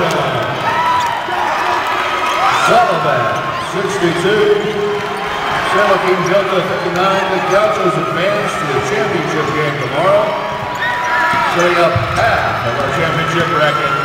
touchdown. Saddleback, 62. San Joaquin Delta 59. The Gauchos advance to the championship game tomorrow. Setting up half of our championship bracket.